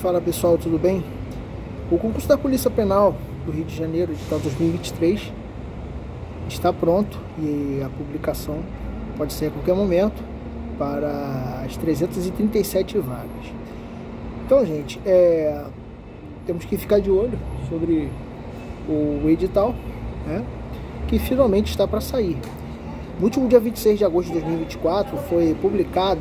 Fala pessoal, tudo bem? O concurso da Polícia Penal do Rio de Janeiro, edital 2023, está pronto e a publicação pode ser a qualquer momento para as 337 vagas. Então, gente, é, temos que ficar de olho sobre o edital, né, que finalmente está para sair. No último dia 26 de agosto de 2024 foi publicado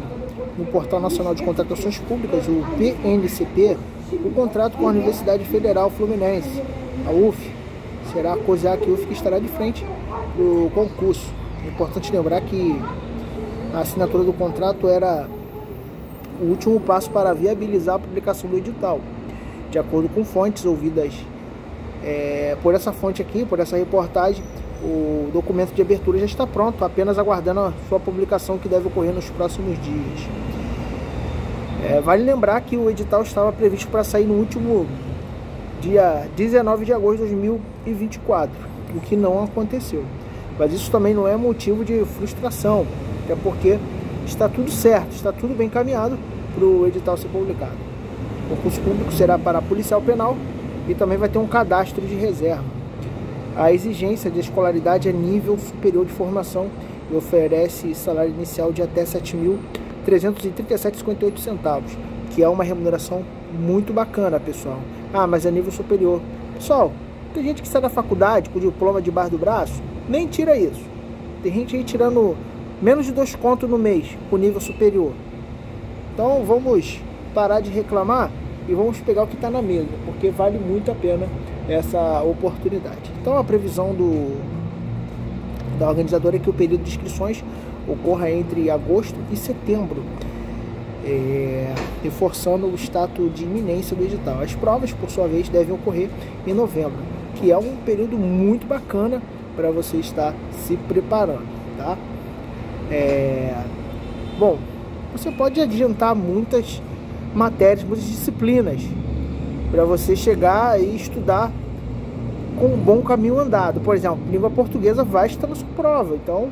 no Portal Nacional de Contratações Públicas, o PNCP, o contrato com a Universidade Federal Fluminense, a UF. Será a COSAC UF que estará de frente do concurso. É importante lembrar que a assinatura do contrato era o último passo para viabilizar a publicação do edital. De acordo com fontes ouvidas é, por essa fonte aqui, por essa reportagem, o documento de abertura já está pronto, apenas aguardando a sua publicação que deve ocorrer nos próximos dias. É, vale lembrar que o edital estava previsto para sair no último dia 19 de agosto de 2024, o que não aconteceu. Mas isso também não é motivo de frustração, até porque está tudo certo, está tudo bem caminhado para o edital ser publicado. O concurso público será para policial penal e também vai ter um cadastro de reserva. A exigência de escolaridade é nível superior de formação e oferece salário inicial de até R$ 7.337,58 centavos, que é uma remuneração muito bacana, pessoal. Ah, mas é nível superior. Pessoal, tem gente que sai da faculdade com diploma debaixo do braço, nem tira isso. Tem gente aí tirando menos de dois contos no mês com nível superior. Então vamos parar de reclamar e vamos pegar o que está na mesa, porque vale muito a pena essa oportunidade. Então a previsão do, da organizadora é que o período de inscrições ocorra entre agosto e setembro, é, reforçando o status de iminência do edital. As provas, por sua vez, devem ocorrer em novembro, que é um período muito bacana para você estar se preparando, tá? É, bom, você pode adiantar muitas matérias, muitas disciplinas para você chegar e estudar com um bom caminho andado. Por exemplo, língua portuguesa vai estar na sua prova. Então,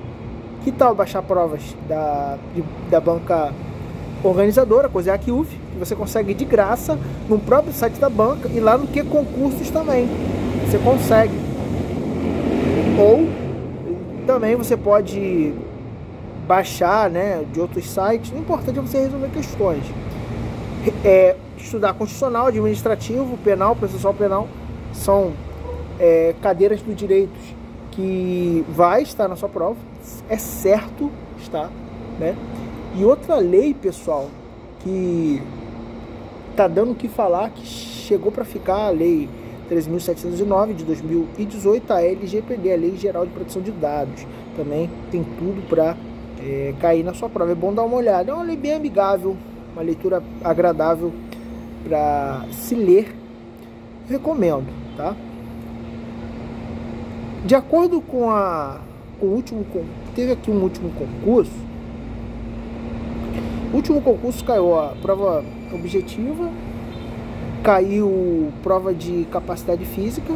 que tal baixar provas da, de, da banca organizadora, coisa é a QUF, que você consegue de graça no próprio site da banca e lá no que concursos também. Você consegue. Ou também você pode baixar né, de outros sites. O importante é você resolver questões. É, estudar constitucional, administrativo, penal, processual penal, são é, cadeiras do direito que vai estar na sua prova, é certo está, né? E outra lei, pessoal, que tá dando o que falar, que chegou para ficar a lei 3.709 de 2018, a LGPD, a Lei Geral de Proteção de Dados, também tem tudo para é, cair na sua prova. É bom dar uma olhada. É uma lei bem amigável, uma leitura agradável para se ler, recomendo, tá? De acordo com a o último teve aqui um último concurso. O último concurso caiu a prova objetiva, caiu prova de capacidade física,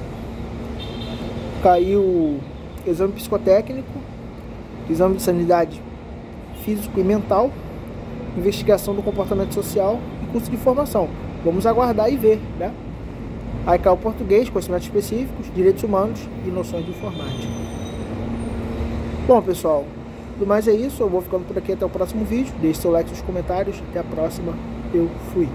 caiu exame psicotécnico, exame de sanidade físico e mental, investigação do comportamento social e curso de formação. Vamos aguardar e ver, né? Aí cai o português, conhecimentos específicos, direitos humanos e noções de informática. Bom, pessoal, do mais é isso. Eu vou ficando por aqui até o próximo vídeo. Deixe seu like nos comentários. Até a próxima. Eu fui.